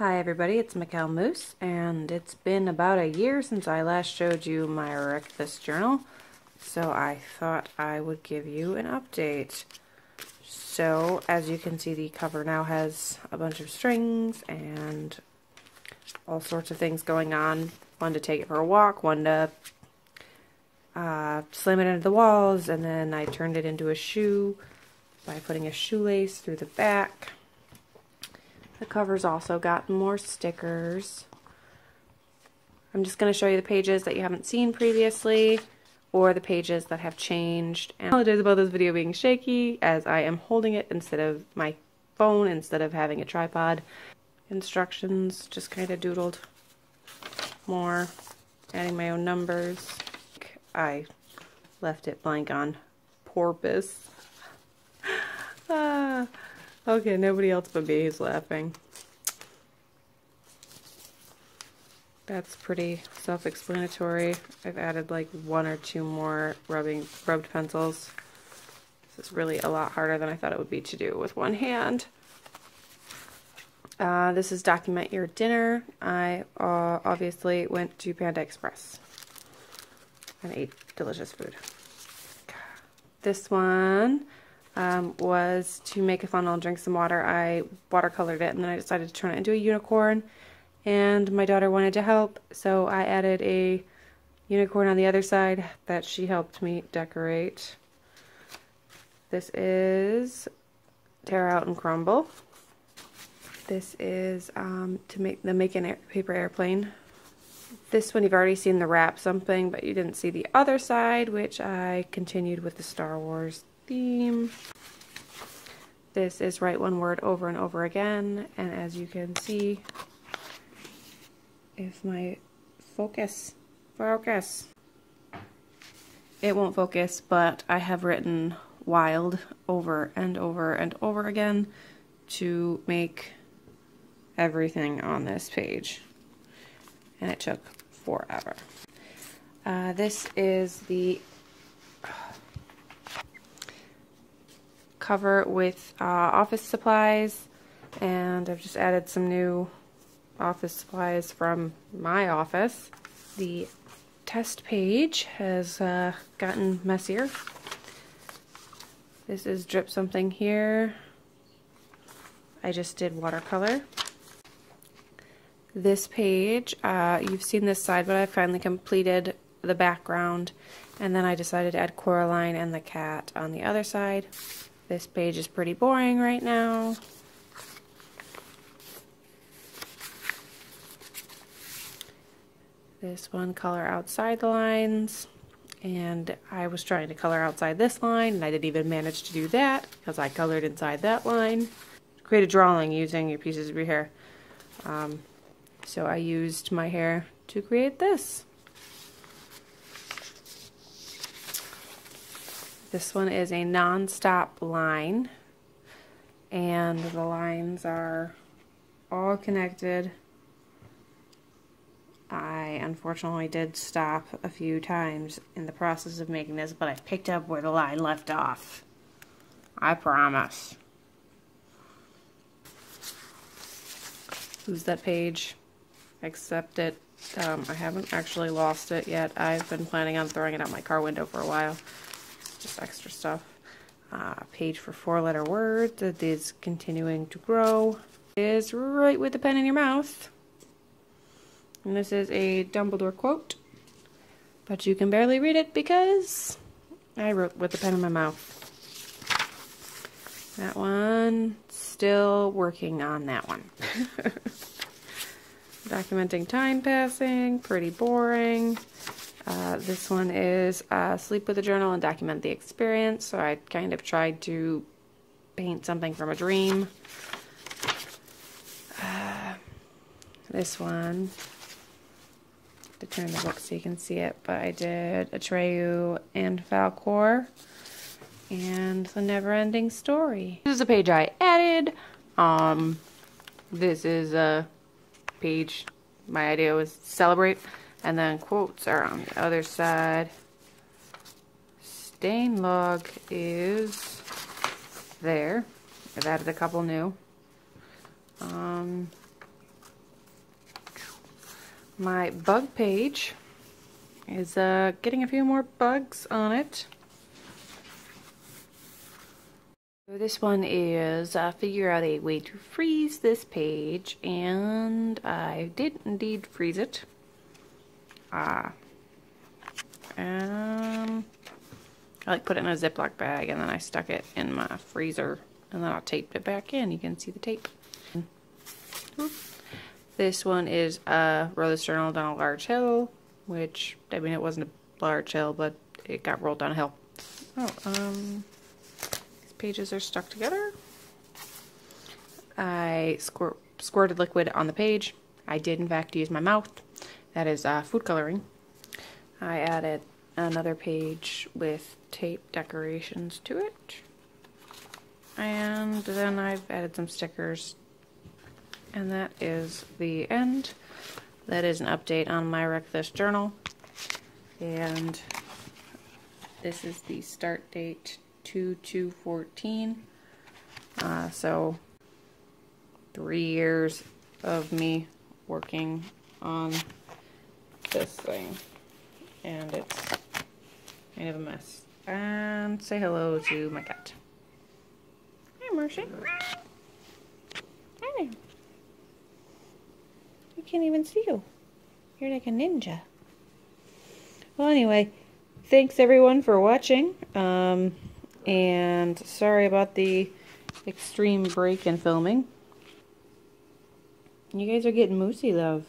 Hi everybody, it's Mickelle Moose, and it's been about a year since I last showed you my This journal, so I thought I would give you an update. So, as you can see, the cover now has a bunch of strings and all sorts of things going on. One to take it for a walk, one to uh, slam it into the walls, and then I turned it into a shoe by putting a shoelace through the back. The cover's also got more stickers. I'm just going to show you the pages that you haven't seen previously or the pages that have changed. And I apologize about this video being shaky as I am holding it instead of my phone instead of having a tripod. Instructions just kind of doodled more, adding my own numbers. I left it blank on porpoise. ah. Okay, nobody else but me is laughing. That's pretty self-explanatory. I've added like one or two more rubbing rubbed pencils. This is really a lot harder than I thought it would be to do with one hand. Uh, this is Document Your Dinner. I uh, obviously went to Panda Express and ate delicious food. This one um, was to make a funnel and drink some water. I watercolored it and then I decided to turn it into a unicorn. And my daughter wanted to help, so I added a unicorn on the other side that she helped me decorate. This is tear out and crumble. This is um, to make the make an air, paper airplane. This one you've already seen the wrap something, but you didn't see the other side, which I continued with the Star Wars theme. This is write one word over and over again, and as you can see, if my focus, focus, it won't focus, but I have written wild over and over and over again to make everything on this page. And it took forever. Uh, this is the cover with uh, office supplies and I've just added some new office supplies from my office. The test page has uh, gotten messier. This is drip something here. I just did watercolor. This page, uh, you've seen this side, but I finally completed the background and then I decided to add Coraline and the cat on the other side. This page is pretty boring right now. This one color outside the lines and I was trying to color outside this line and I didn't even manage to do that because I colored inside that line. Create a drawing using your pieces of your hair. Um, so I used my hair to create this. This one is a non-stop line and the lines are all connected. I unfortunately did stop a few times in the process of making this, but I picked up where the line left off. I promise. Lose that page. Accept it. Um, I haven't actually lost it yet. I've been planning on throwing it out my car window for a while just extra stuff. Uh, page for four letter words that is continuing to grow. Is right with the pen in your mouth. And this is a Dumbledore quote. But you can barely read it because I wrote with the pen in my mouth. That one, still working on that one. Documenting time passing, pretty boring. Uh, this one is uh, sleep with a journal and document the experience. So I kind of tried to paint something from a dream. Uh, this one, to turn the book so you can see it, but I did Atreyu and Falkor and the never ending story. This is a page I added. Um, this is a page my idea was celebrate and then quotes are on the other side. Stain log is there. I've added a couple new. Um, My bug page is uh, getting a few more bugs on it. So this one is uh, figure out a way to freeze this page, and I did indeed freeze it. Ah. Um, I like put it in a Ziploc bag and then I stuck it in my freezer and then I taped it back in. You can see the tape. This one is a this journal down a large hill, which, I mean, it wasn't a large hill, but it got rolled down a hill. Oh, um, these pages are stuck together. I squirt, squirted liquid on the page. I did, in fact, use my mouth. That is uh, food coloring. I added another page with tape decorations to it. And then I've added some stickers. And that is the end. That is an update on my Wreck This journal. And this is the start date 2-2-14. Uh, so three years of me working on this thing. And it's kind of a mess. And say hello to my cat. Hi, Mercy. Hi. I can't even see you. You're like a ninja. Well, anyway, thanks everyone for watching. Um, and sorry about the extreme break in filming. You guys are getting moosey love.